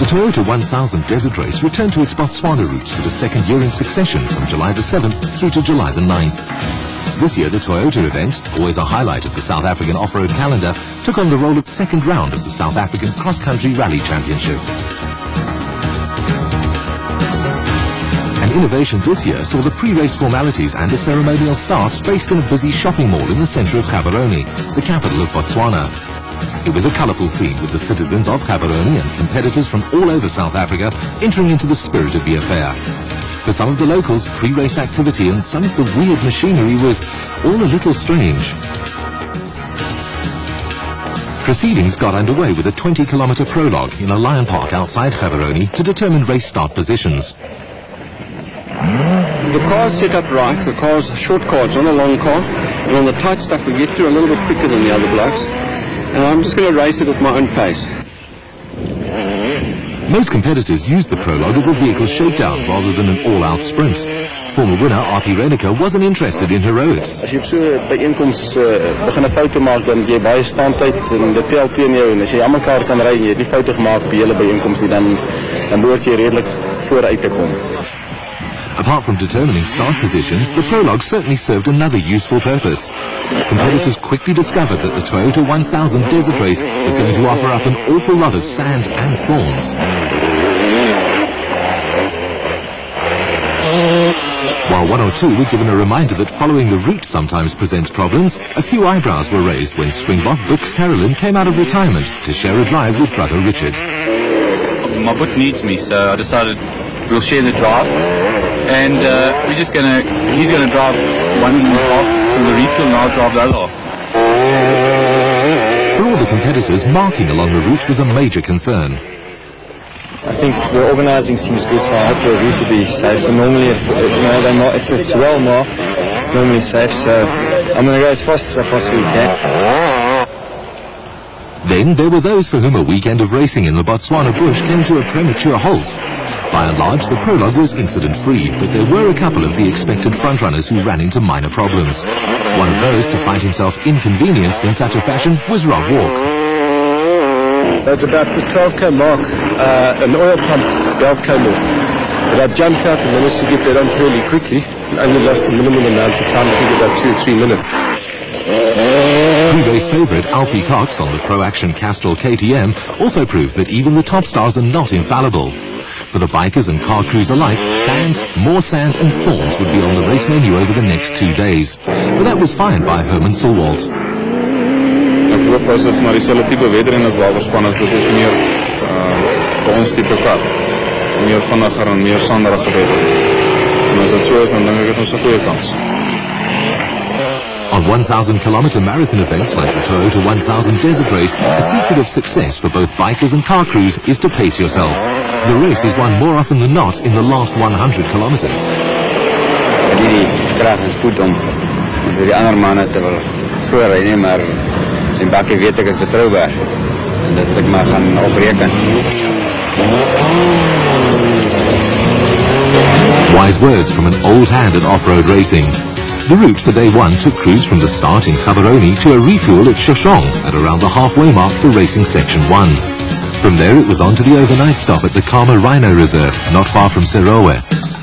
The Toyota 1000 Desert Race returned to its Botswana roots for the second year in succession from July the 7th through to July the 9th. This year the Toyota event, always a highlight of the South African off-road calendar, took on the role of second round of the South African Cross-Country Rally Championship. An innovation this year saw the pre-race formalities and a ceremonial start based in a busy shopping mall in the centre of Gaborone, the capital of Botswana. It was a colourful scene with the citizens of Gaborone and competitors from all over South Africa entering into the spirit of the affair. For some of the locals, pre-race activity and some of the weird machinery was all a little strange. Proceedings got underway with a 20-kilometre prologue in a lion park outside Gaborone to determine race start positions. The car's set up right, the car's short car, it's not a long car, and on the tight stuff we get through a little bit quicker than the other blokes and I'm just going to race it at my own pace. Most competitors used the prologue as a vehicle shakedown rather than an all-out sprint. Former winner RP Reneker wasn't interested in heroics. As jy op so 'n byeenkoms uh, begin 'n fout te maak dan jy baie standtyd en dit tel teen jou en as jy almekaar kan ry en jy het nie foute gemaak by hele byeenkomste dan dan behoort jy redelik vooruit te kom. Apart from determining start positions, the prologue certainly served another useful purpose. Competitors quickly discovered that the Toyota 1000 Desert Race was going to offer up an awful lot of sand and thorns. While one or two were given a reminder that following the route sometimes presents problems, a few eyebrows were raised when Springbok Books Carolyn came out of retirement to share a drive with brother Richard. My book needs me, so I decided we'll share the drive and uh, we're just gonna he's gonna drive one off from the refuel and I'll drive the other half. For all the competitors, marking along the route was a major concern. I think the organising seems good, so I hope the route to be safe. And normally, if you know, they're not, if it's well marked, it's normally safe. So I'm going to go as fast as I possibly can. Then there were those for whom a weekend of racing in the Botswana bush came to a premature halt. By and large, the prologue was incident-free, but there were a couple of the expected frontrunners who ran into minor problems. One of those to find himself inconvenienced in such a fashion was Rob Walk. At about the 12k mark, uh, an oil pump belt came off. But I jumped out and managed to get that on fairly quickly. I only lost a minimum amount of time, I think about two or three minutes. Pre-race favourite Alfie Cox on the Pro Action Castrol KTM also proved that even the top stars are not infallible. For the bikers and car crews alike, sand, more sand and thorns would be on the race menu over the next two days. But that was fine by Herman Sulwalt. Ek hoop as dit maar dieselfde tipe weatering as Barberspan as dit is meer uh, vir ons tipe kar. Meer vinniger en meer sanderige weatering. En as dit so is dan dink ek het ons 'n goeie kans. On 1,000 kilometer marathon events like the Toyota 1000 Desert Race, the secret of success for both bikers and car crews is to pace yourself. The race is won more often than not in the last 100 kilometers. die krag en spoed om om vir die ander manne te wil voorry nie, maar sy bakkie weet ek is betroubaar. En dit ek maar gaan opreken. Wise words from an old hand at off-road racing. The route for day one took crews from the start in Gaborone to a refuel at Shoshong at around the halfway mark for racing section one. From there it was on to the overnight stop at the Khama Rhino Reserve, not far from Serowe.